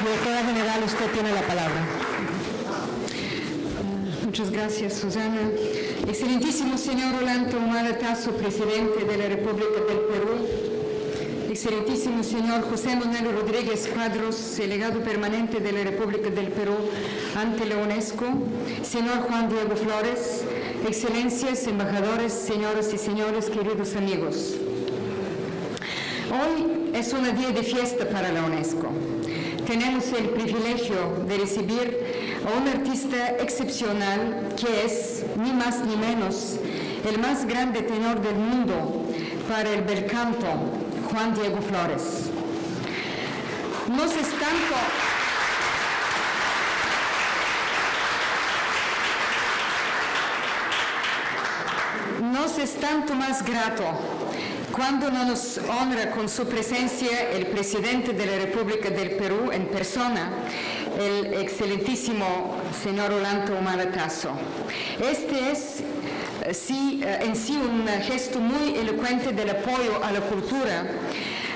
Directora General, usted tiene la palabra. Muchas gracias, Susana. Excelentísimo señor Rolando Humala Tasso, presidente de la República del Perú. Excelentísimo señor José Manuel Rodríguez Cuadros, delegado permanente de la República del Perú ante la UNESCO. Señor Juan Diego Flores, excelencias, embajadores, señoras y señores, queridos amigos. Hoy es un día de fiesta para la UNESCO. Tenemos el privilegio de recibir a un artista excepcional que es, ni más ni menos, el más grande tenor del mundo para el bel canto, Juan Diego Flores. No es tanto... Nos es tanto más grato cuando nos honra con su presencia el presidente de la República del Perú en persona, el excelentísimo señor Orlando Humala Tasso. Este es eh, sí, eh, en sí un gesto muy elocuente del apoyo a la cultura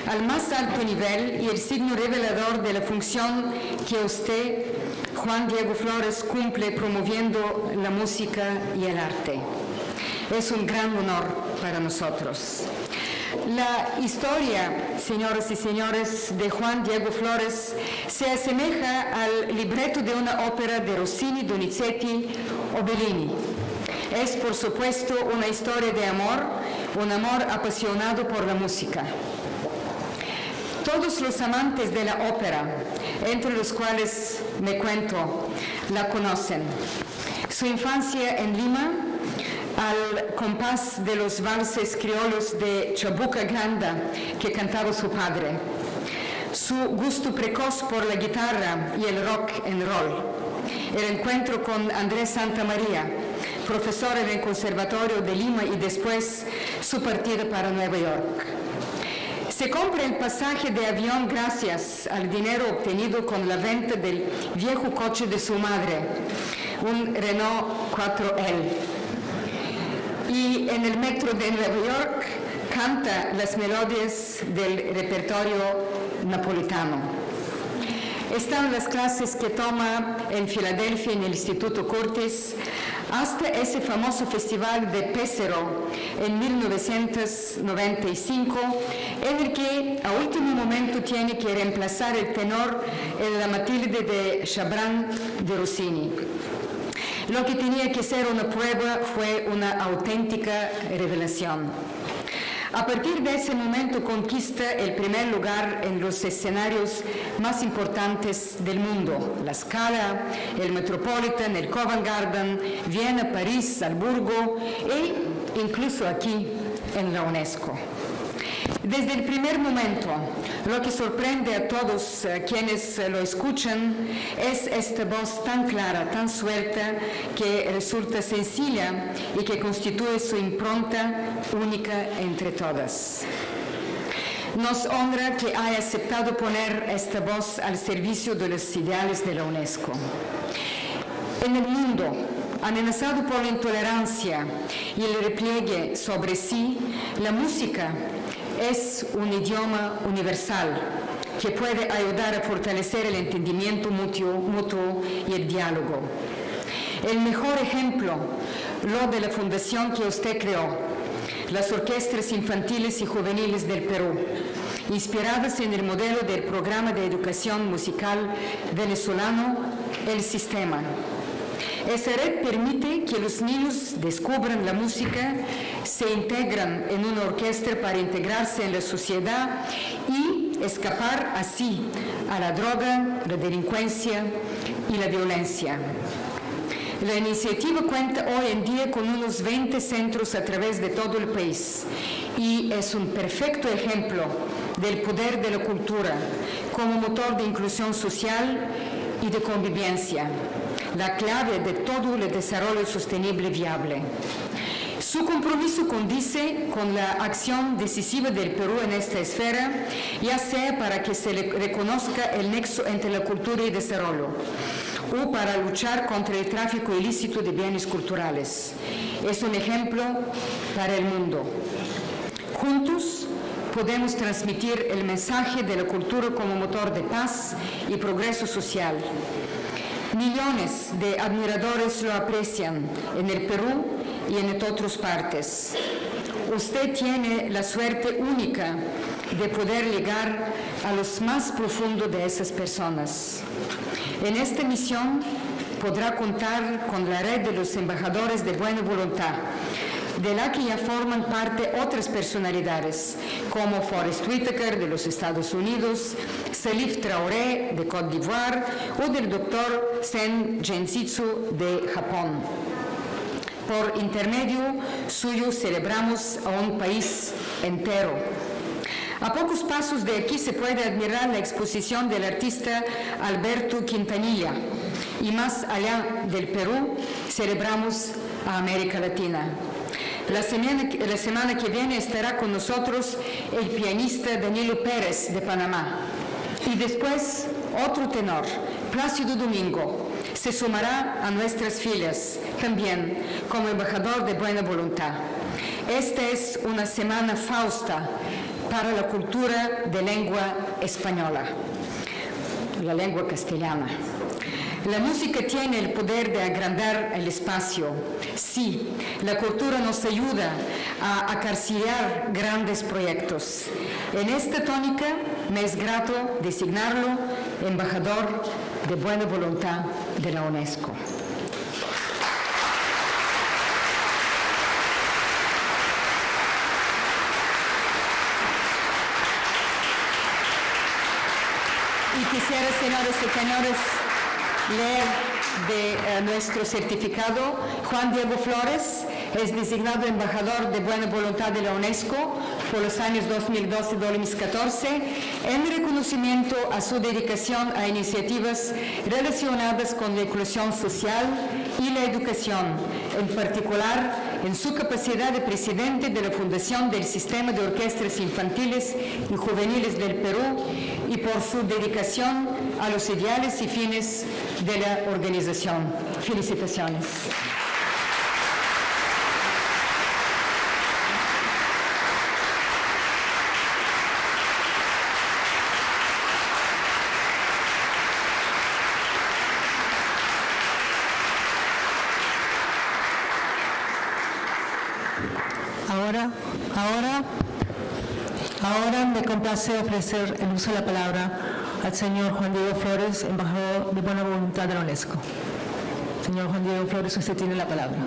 al más alto nivel y el signo revelador de la función que usted, Juan Diego Flores, cumple promoviendo la música y el arte. Es un gran honor para nosotros. La historia, señoras y señores, de Juan Diego Flores se asemeja al libreto de una ópera de Rossini, Donizetti o Bellini. Es, por supuesto, una historia de amor, un amor apasionado por la música. Todos los amantes de la ópera, entre los cuales me cuento, la conocen. Su infancia en Lima, al compás de los valses criollos de Chabuca Granda que cantaba su padre. Su gusto precoz por la guitarra y el rock and roll. El encuentro con Andrés Santa María, profesor en el Conservatorio de Lima y después su partida para Nueva York. Se compra el pasaje de avión gracias al dinero obtenido con la venta del viejo coche de su madre, un Renault 4L y en el metro de Nueva York canta las melodías del repertorio napolitano. Están las clases que toma en Filadelfia en el Instituto Curtis hasta ese famoso festival de Pesero en 1995, en el que a último momento tiene que reemplazar el tenor en la Matilde de Chabran de Rossini. Lo que tenía que ser una prueba fue una auténtica revelación. A partir de ese momento conquista el primer lugar en los escenarios más importantes del mundo, la Scala, el Metropolitan, el Covent Garden, Viena, París, Salzburgo e incluso aquí en la UNESCO. Desde el primer momento, lo que sorprende a todos eh, quienes eh, lo escuchan es esta voz tan clara, tan suelta, que resulta sencilla y que constituye su impronta única entre todas. Nos honra que haya aceptado poner esta voz al servicio de los ideales de la UNESCO. En el mundo, amenazado por la intolerancia y el repliegue sobre sí, la música es un idioma universal que puede ayudar a fortalecer el entendimiento mutuo, y el diálogo. El mejor ejemplo, lo de la fundación que usted creó, las orquestas infantiles y juveniles del Perú, inspiradas en el modelo del programa de educación musical venezolano, el sistema esa red permite que los niños descubran la música, se integran en una orquesta para integrarse en la sociedad y escapar así a la droga, la delincuencia y la violencia. La iniciativa cuenta hoy en día con unos 20 centros a través de todo el país y es un perfecto ejemplo del poder de la cultura como motor de inclusión social y de convivencia la clave de todo el desarrollo sostenible viable. Su compromiso condice con la acción decisiva del Perú en esta esfera, ya sea para que se reconozca el nexo entre la cultura y desarrollo, o para luchar contra el tráfico ilícito de bienes culturales. Es un ejemplo para el mundo. Juntos podemos transmitir el mensaje de la cultura como motor de paz y progreso social. Millones de admiradores lo aprecian en el Perú y en otras partes. Usted tiene la suerte única de poder llegar a los más profundos de esas personas. En esta misión podrá contar con la red de los embajadores de buena voluntad, de la que ya forman parte otras personalidades, como Forrest Whitaker de los Estados Unidos, Salif Traoré de Côte d'Ivoire o del doctor Sen Jensitsu de Japón. Por intermedio suyo celebramos a un país entero. A pocos pasos de aquí se puede admirar la exposición del artista Alberto Quintanilla y más allá del Perú celebramos a América Latina. La semana, la semana que viene estará con nosotros el pianista Danilo Pérez de Panamá y después otro tenor, Plácido Domingo, se sumará a nuestras filas también como embajador de buena voluntad. Esta es una semana fausta para la cultura de lengua española, la lengua castellana. La música tiene el poder de agrandar el espacio. Sí, la cultura nos ayuda a acariciar grandes proyectos. En esta tónica me es grato designarlo embajador de buena voluntad de la UNESCO. Y quisiera, señores y señores, leer de eh, nuestro certificado. Juan Diego Flores es designado embajador de buena voluntad de la UNESCO por los años 2012 y 2014 en reconocimiento a su dedicación a iniciativas relacionadas con la inclusión social y la educación, en particular en su capacidad de presidente de la Fundación del Sistema de Orquestas Infantiles y Juveniles del Perú y por su dedicación a los ideales y fines de la organización. Felicitaciones. Ahora, ahora, ahora me complace ofrecer el uso de la palabra al señor Juan Diego Flores, embajador de buena voluntad de la UNESCO. Señor Juan Diego Flores, usted tiene la palabra.